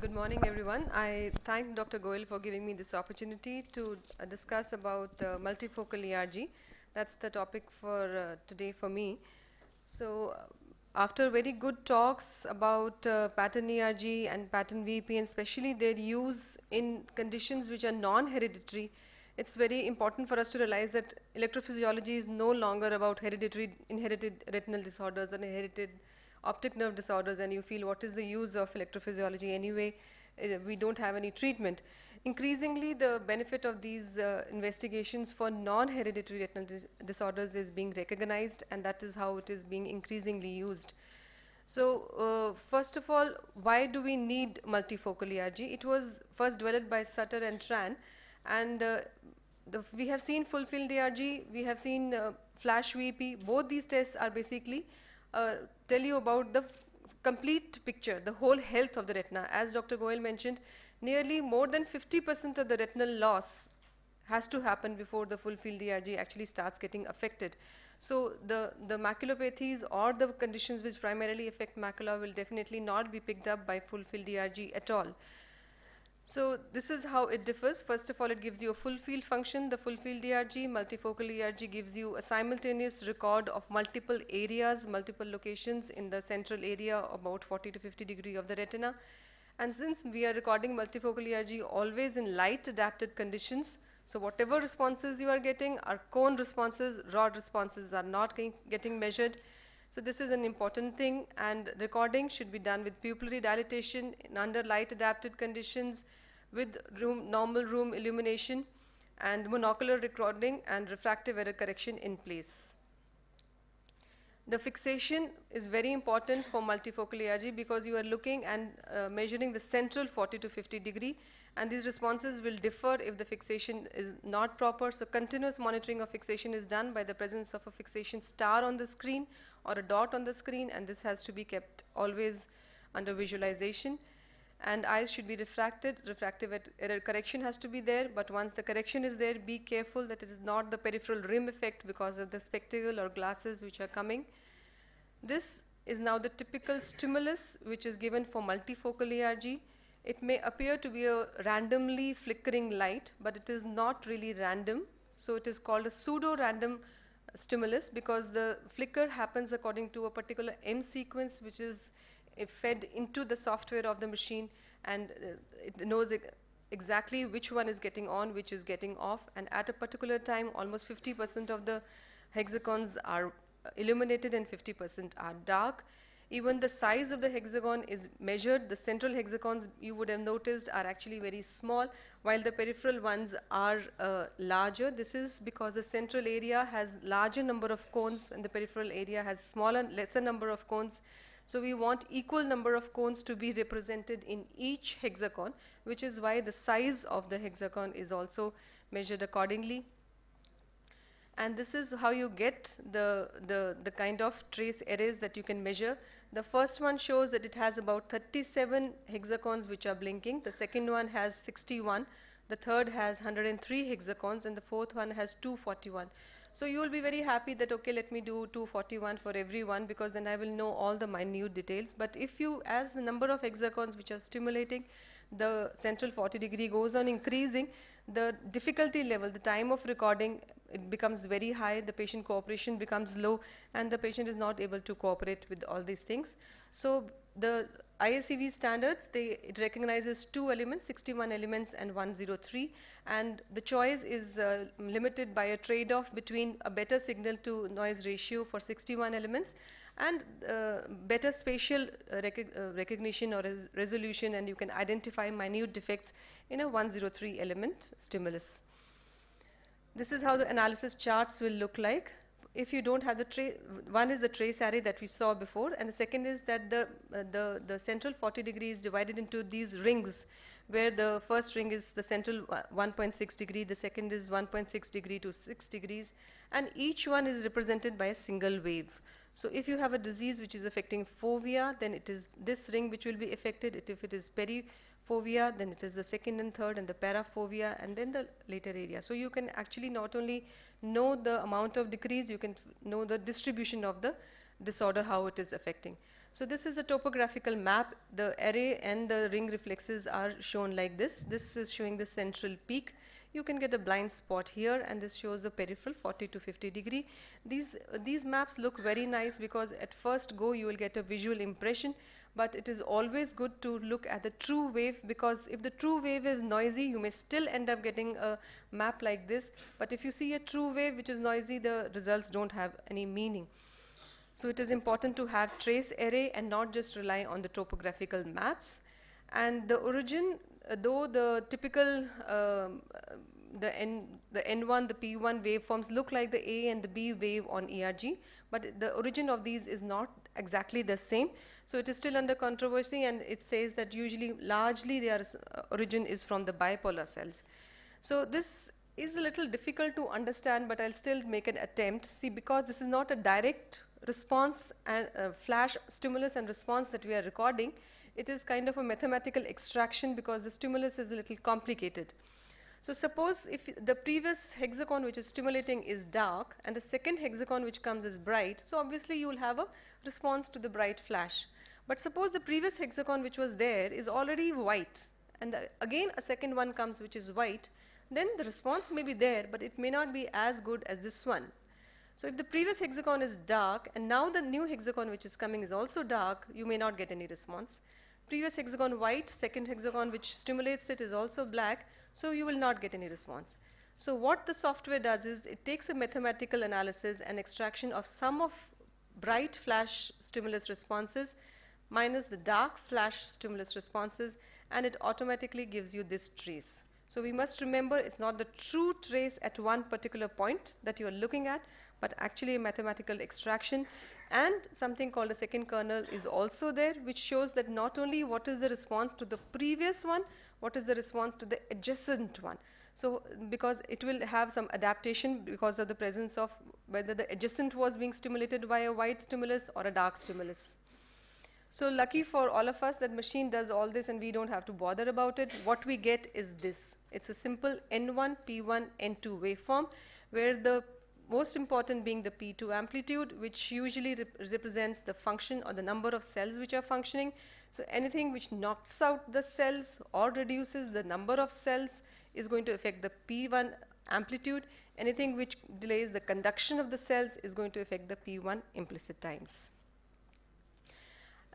Good morning, everyone. I thank Dr. Goyal for giving me this opportunity to uh, discuss about uh, multifocal ERG. That's the topic for uh, today for me. So, uh, after very good talks about uh, pattern ERG and pattern VEP, and especially their use in conditions which are non-hereditary, it's very important for us to realize that electrophysiology is no longer about hereditary inherited retinal disorders and inherited optic nerve disorders and you feel what is the use of electrophysiology anyway, uh, we don't have any treatment. Increasingly, the benefit of these uh, investigations for non-hereditary retinal dis disorders is being recognized and that is how it is being increasingly used. So, uh, first of all, why do we need multifocal ERG? It was first developed by Sutter and Tran and uh, we have seen full field ERG, we have seen uh, flash VEP, both these tests are basically uh, tell you about the complete picture, the whole health of the retina. As Dr. Goyal mentioned, nearly more than 50% of the retinal loss has to happen before the full field ERG actually starts getting affected. So the, the maculopathies or the conditions which primarily affect macula will definitely not be picked up by full field ERG at all. So this is how it differs. First of all, it gives you a full field function, the full field ERG. Multifocal ERG gives you a simultaneous record of multiple areas, multiple locations in the central area, about 40 to 50 degree of the retina. And since we are recording multifocal ERG always in light adapted conditions, so whatever responses you are getting are cone responses, rod responses are not getting measured. So this is an important thing and recording should be done with pupillary dilatation under light adapted conditions with room, normal room illumination and monocular recording and refractive error correction in place. The fixation is very important for multifocal ERG because you are looking and uh, measuring the central 40 to 50 degree and these responses will differ if the fixation is not proper. So continuous monitoring of fixation is done by the presence of a fixation star on the screen or a dot on the screen and this has to be kept always under visualization and eyes should be refracted. Refractive error correction has to be there, but once the correction is there, be careful that it is not the peripheral rim effect because of the spectacle or glasses which are coming. This is now the typical stimulus which is given for multifocal ERG. It may appear to be a randomly flickering light, but it is not really random. So it is called a pseudo-random stimulus because the flicker happens according to a particular M sequence which is fed into the software of the machine and uh, it knows exactly which one is getting on, which is getting off and at a particular time almost 50% of the hexagons are illuminated and 50% are dark. Even the size of the hexagon is measured. The central hexagons you would have noticed are actually very small while the peripheral ones are uh, larger. This is because the central area has larger number of cones and the peripheral area has smaller, lesser number of cones. So we want equal number of cones to be represented in each hexagon, which is why the size of the hexagon is also measured accordingly. And this is how you get the, the, the kind of trace arrays that you can measure. The first one shows that it has about 37 hexagons which are blinking. The second one has 61. The third has 103 hexagons and the fourth one has 241. So you will be very happy that, okay, let me do 241 for everyone because then I will know all the minute details. But if you, as the number of hexagons which are stimulating, the central 40 degree goes on increasing, the difficulty level, the time of recording, it becomes very high, the patient cooperation becomes low, and the patient is not able to cooperate with all these things. So the ISCEV standards, they, it recognizes two elements, 61 elements and 103, and the choice is uh, limited by a trade-off between a better signal to noise ratio for 61 elements and uh, better spatial uh, rec uh, recognition or res resolution and you can identify minute defects in a 103 element stimulus. This is how the analysis charts will look like. If you don't have the trace, one is the trace array that we saw before, and the second is that the, uh, the, the central 40 degrees divided into these rings, where the first ring is the central 1.6 degree, the second is 1.6 degree to 6 degrees, and each one is represented by a single wave. So if you have a disease which is affecting fovea, then it is this ring which will be affected. If it is perifovea, then it is the second and third, and the parafovea, and then the later area. So you can actually not only know the amount of decrease, you can know the distribution of the disorder, how it is affecting. So this is a topographical map. The array and the ring reflexes are shown like this. This is showing the central peak. You can get a blind spot here and this shows the peripheral 40 to 50 degree. These, uh, these maps look very nice because at first go you will get a visual impression but it is always good to look at the true wave because if the true wave is noisy you may still end up getting a map like this but if you see a true wave which is noisy the results don't have any meaning. So it is important to have trace array and not just rely on the topographical maps. And the origin, uh, though the typical um, the N the N1, the P1 waveforms look like the A and the B wave on ERG, but the origin of these is not exactly the same. So it is still under controversy and it says that usually largely their uh, origin is from the bipolar cells. So this is a little difficult to understand, but I'll still make an attempt. See, because this is not a direct response and uh, flash stimulus and response that we are recording, it is kind of a mathematical extraction because the stimulus is a little complicated. So suppose if the previous hexagon which is stimulating is dark and the second hexagon which comes is bright, so obviously you will have a response to the bright flash. But suppose the previous hexagon which was there is already white and the, again a second one comes which is white, then the response may be there but it may not be as good as this one. So if the previous hexagon is dark and now the new hexagon which is coming is also dark, you may not get any response. Previous hexagon white, second hexagon which stimulates it is also black, so you will not get any response. So what the software does is it takes a mathematical analysis and extraction of some of bright flash stimulus responses minus the dark flash stimulus responses and it automatically gives you this trace. So we must remember it's not the true trace at one particular point that you are looking at, but actually a mathematical extraction and something called a second kernel is also there which shows that not only what is the response to the previous one, what is the response to the adjacent one. So because it will have some adaptation because of the presence of whether the adjacent was being stimulated by a white stimulus or a dark stimulus. So lucky for all of us that machine does all this and we don't have to bother about it. What we get is this. It's a simple N1, P1, N2 waveform where the most important being the P2 amplitude which usually rep represents the function or the number of cells which are functioning. So anything which knocks out the cells or reduces the number of cells is going to affect the P1 amplitude. Anything which delays the conduction of the cells is going to affect the P1 implicit times.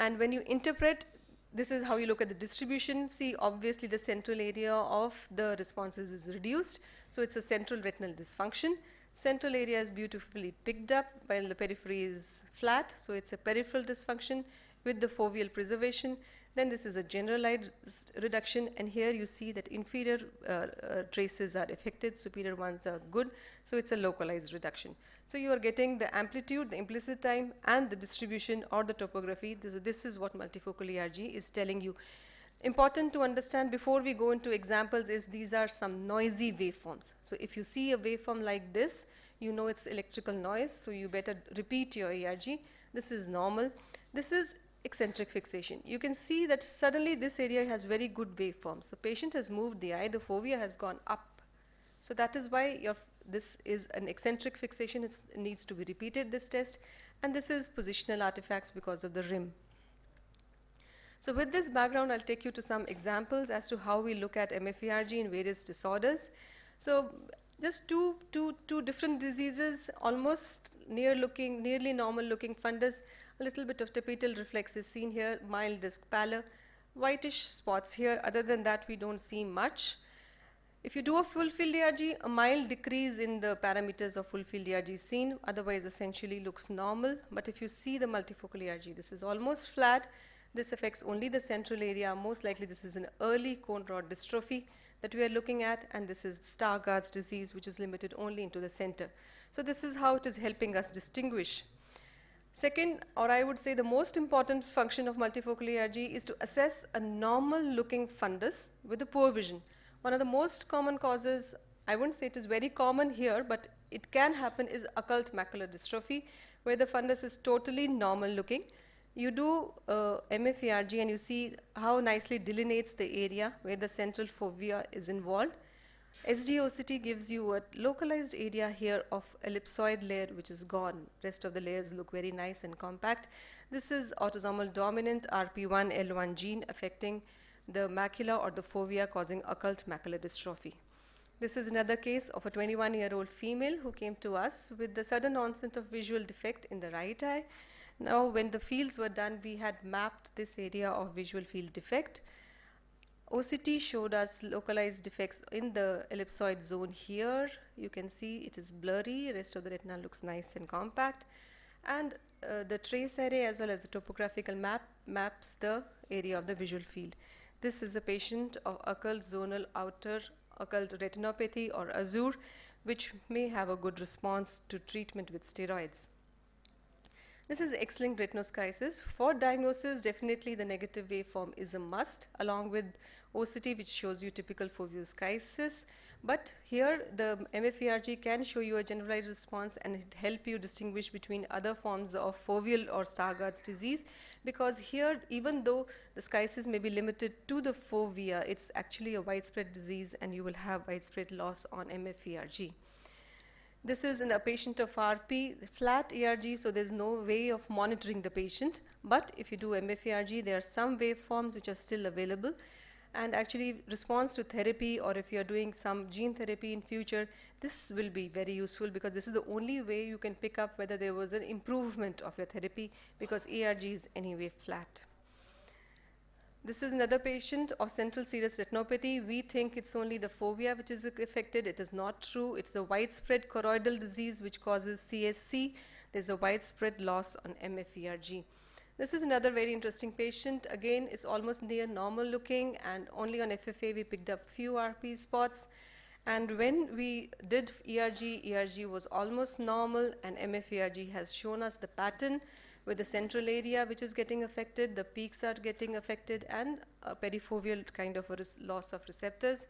And when you interpret, this is how you look at the distribution. See, obviously the central area of the responses is reduced. So it's a central retinal dysfunction. Central area is beautifully picked up while the periphery is flat. So it's a peripheral dysfunction with the foveal preservation. Then this is a generalized reduction and here you see that inferior uh, uh, traces are affected, superior ones are good. So it's a localized reduction. So you are getting the amplitude, the implicit time and the distribution or the topography. This, this is what multifocal ERG is telling you. Important to understand before we go into examples is these are some noisy waveforms. So if you see a waveform like this, you know it's electrical noise, so you better repeat your ERG. This is normal. This is eccentric fixation. You can see that suddenly this area has very good waveforms. The patient has moved the eye, the fovea has gone up. So that is why your, this is an eccentric fixation, it's, it needs to be repeated this test and this is positional artifacts because of the rim. So with this background, I'll take you to some examples as to how we look at MFERG in various disorders. So just two, two, two different diseases, almost near looking, nearly normal looking fundus, a little bit of tapetal reflex is seen here, mild disc pallor, whitish spots here. Other than that, we don't see much. If you do a full field ERG, a mild decrease in the parameters of full field ERG is seen, otherwise essentially looks normal. But if you see the multifocal ERG, this is almost flat. This affects only the central area. Most likely this is an early cone rod dystrophy that we are looking at, and this is Stargardt's disease, which is limited only into the center. So this is how it is helping us distinguish Second, or I would say the most important function of multifocal ERG is to assess a normal looking fundus with a poor vision. One of the most common causes, I wouldn't say it is very common here, but it can happen is occult macular dystrophy, where the fundus is totally normal looking. You do uh, MFERG and you see how nicely delineates the area where the central fovea is involved. SDOCT gives you a localized area here of ellipsoid layer which is gone. Rest of the layers look very nice and compact. This is autosomal dominant RP1L1 gene affecting the macula or the fovea causing occult macular dystrophy. This is another case of a 21 year old female who came to us with the sudden onset of visual defect in the right eye. Now when the fields were done we had mapped this area of visual field defect OCT showed us localized defects in the ellipsoid zone here. You can see it is blurry, rest of the retina looks nice and compact. And uh, the trace array as well as the topographical map maps the area of the visual field. This is a patient of occult zonal outer occult retinopathy or AZOOR which may have a good response to treatment with steroids. This is X-linked retinoschisis. For diagnosis, definitely the negative waveform is a must, along with OCT which shows you typical foveoschisis. But here the MFERG can show you a generalized response and it help you distinguish between other forms of foveal or Stargardt's disease because here even though the schisis may be limited to the fovea, it's actually a widespread disease and you will have widespread loss on MFERG. This is in a patient of RP, flat ERG, so there's no way of monitoring the patient. But if you do MFERG, there are some waveforms which are still available and actually response to therapy or if you are doing some gene therapy in future this will be very useful because this is the only way you can pick up whether there was an improvement of your therapy because ERG is anyway flat. This is another patient of central serous retinopathy. We think it's only the fovea which is affected. It is not true. It's a widespread choroidal disease which causes CSC. There's a widespread loss on MFERG. This is another very interesting patient. Again, it's almost near normal looking and only on FFA we picked up few RP spots. And when we did ERG, ERG was almost normal and MFERG has shown us the pattern with the central area which is getting affected, the peaks are getting affected and a perifoveal kind of a loss of receptors.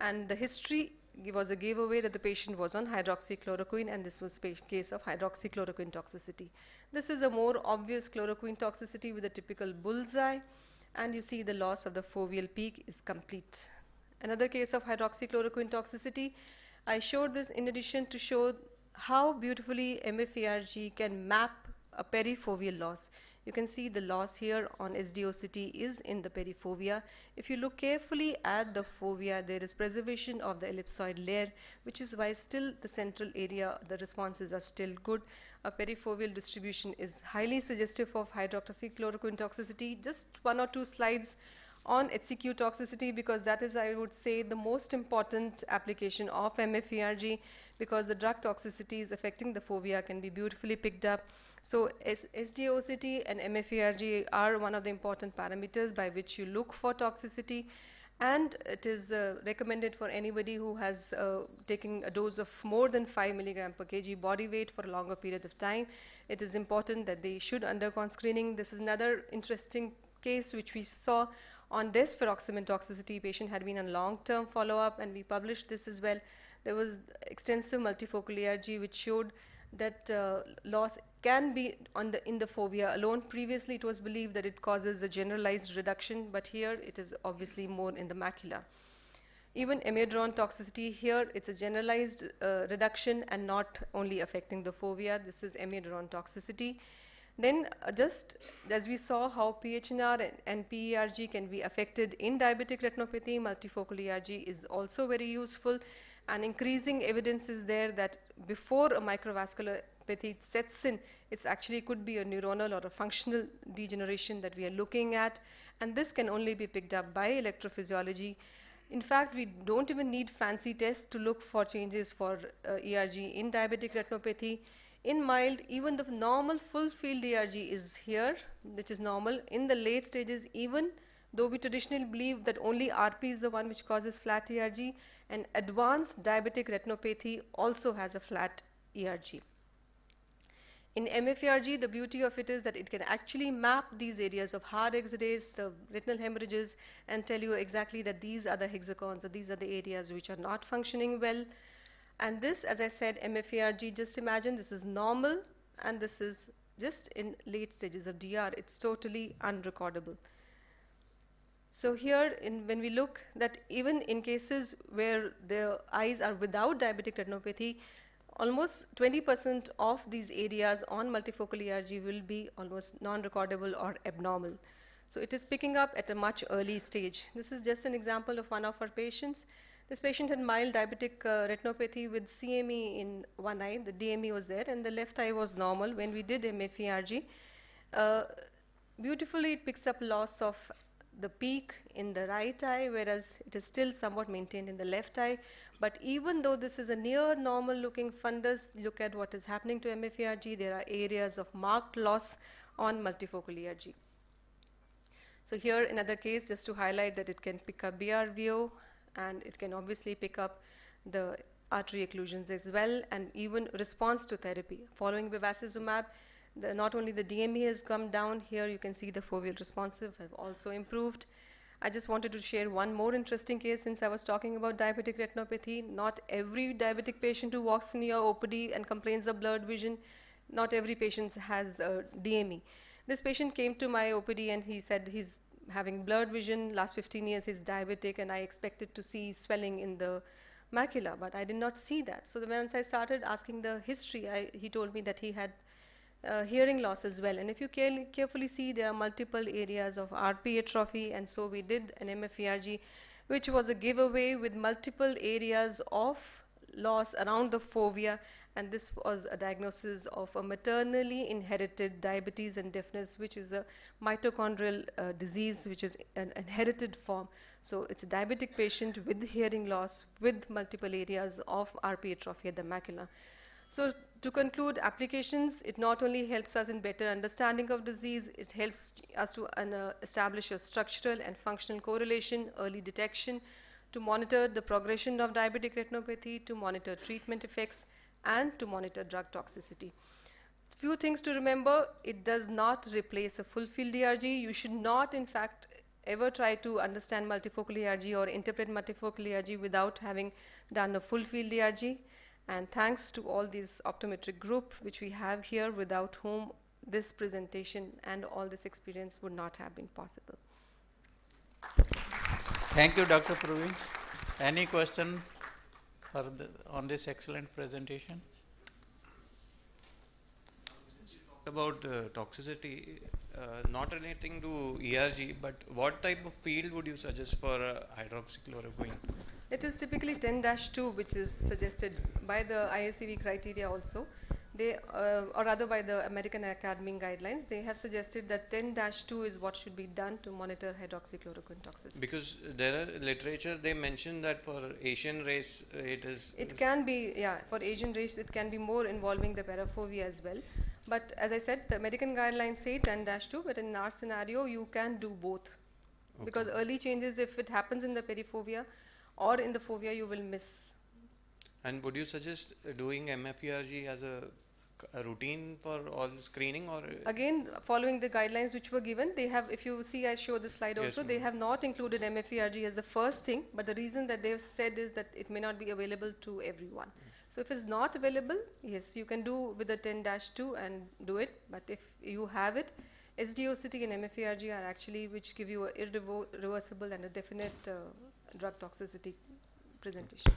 And the history was a giveaway that the patient was on hydroxychloroquine and this was case of hydroxychloroquine toxicity. This is a more obvious chloroquine toxicity with a typical bullseye and you see the loss of the foveal peak is complete. Another case of hydroxychloroquine toxicity, I showed this in addition to show how beautifully MFERG can map a perifoveal loss. You can see the loss here on SDOCT is in the perifovea. If you look carefully at the fovea, there is preservation of the ellipsoid layer, which is why still the central area, the responses are still good. A perifoveal distribution is highly suggestive of hydroxychloroquine toxicity. Just one or two slides on HCQ toxicity because that is, I would say, the most important application of MFERG because the drug toxicity is affecting the fovea can be beautifully picked up. So S SDOCT and MFERG are one of the important parameters by which you look for toxicity and it is uh, recommended for anybody who has uh, taken a dose of more than 5 milligram per kg body weight for a longer period of time. It is important that they should undergo screening. This is another interesting case which we saw on desferoxamine toxicity. Patient had been on long-term follow-up and we published this as well. There was extensive multifocal ERG which showed that uh, loss can be on the in the fovea alone. Previously, it was believed that it causes a generalized reduction, but here it is obviously more in the macula. Even amiodarone toxicity here, it's a generalized uh, reduction and not only affecting the fovea. This is amiodarone toxicity. Then uh, just as we saw how PHNR and, and, PERG can be affected in diabetic retinopathy, multifocal ERG is also very useful and increasing evidence is there that before a microvasculopathy sets in, it's actually could be a neuronal or a functional degeneration that we are looking at, and this can only be picked up by electrophysiology. In fact, we don't even need fancy tests to look for changes for uh, ERG in diabetic retinopathy. In mild, even the normal full field ERG is here, which is normal. In the late stages, even though we traditionally believe that only RP is the one which causes flat ERG, and advanced diabetic retinopathy also has a flat ERG. In MFERG, the beauty of it is that it can actually map these areas of hard exudates, the retinal hemorrhages, and tell you exactly that these are the hexagons or these are the areas which are not functioning well. And this, as I said, MFERG, just imagine this is normal and this is just in late stages of DR. It's totally unrecordable. So here, in, when we look that even in cases where the eyes are without diabetic retinopathy, almost 20% of these areas on multifocal ERG will be almost non-recordable or abnormal. So it is picking up at a much early stage. This is just an example of one of our patients. This patient had mild diabetic uh, retinopathy with CME in one eye. The DME was there, and the left eye was normal. When we did MFERG, uh, beautifully it picks up loss of the peak in the right eye, whereas it is still somewhat maintained in the left eye. But even though this is a near normal looking fundus, look at what is happening to MFERG. There are areas of marked loss on multifocal ERG. So here another case just to highlight that it can pick up BRVO and it can obviously pick up the artery occlusions as well and even response to therapy. Following bevacizumab, the, not only the DME has come down, here you can see the foveal responsive have also improved. I just wanted to share one more interesting case since I was talking about diabetic retinopathy. Not every diabetic patient who walks in your OPD and complains of blurred vision, not every patient has a DME. This patient came to my OPD and he said he's having blurred vision, last 15 years he's diabetic and I expected to see swelling in the macula, but I did not see that. So once I started asking the history, I, he told me that he had hearing loss as well. And if you care carefully see, there are multiple areas of RP atrophy, and so we did an MFERG, which was a giveaway with multiple areas of loss around the fovea, and this was a diagnosis of a maternally inherited diabetes and deafness, which is a mitochondrial uh, disease, which is an inherited form. So it's a diabetic patient with hearing loss, with multiple areas of RP atrophy at the macula. So to conclude, applications, it not only helps us in better understanding of disease, it helps us to uh, establish a structural and functional correlation, early detection, to monitor the progression of diabetic retinopathy, to monitor treatment effects, and to monitor drug toxicity. Few things to remember, it does not replace a full field ERG. You should not, in fact, ever try to understand multifocal ERG or interpret multifocal ERG without having done a full field ERG. And thanks to all these optometric group which we have here without whom this presentation and all this experience would not have been possible. Thank you, Dr. Parveen. Any question the, on this excellent presentation? About uh, toxicity, uh, not relating to ERG, but what type of field would you suggest for uh, hydroxychloroquine? It is typically 10-2 which is suggested by the ISCEV criteria also. They, uh, or rather by the American Academy guidelines, they have suggested that 10-2 is what should be done to monitor hydroxychloroquine toxicity. Because there are literature, they mention that for Asian race, uh, it is... It can be, yeah, for Asian race, it can be more involving the parafovea as well. But as I said, the American guidelines say 10-2, but in our scenario, you can do both. Okay. Because early changes, if it happens in the perifovea, or in the fovea you will miss. And would you suggest doing MFERG as a, a routine for all screening or? Again, following the guidelines which were given, they have, if you see I show the slide yes, also, they have not included MFERG as the first thing, but the reason that they have said is that it may not be available to everyone. Mm. So if it's not available, yes, you can do with the 10-2 and do it, but if you have it, SDOCT and MFERG are actually which give you a irreversible and a definite uh, drug toxicity presentation.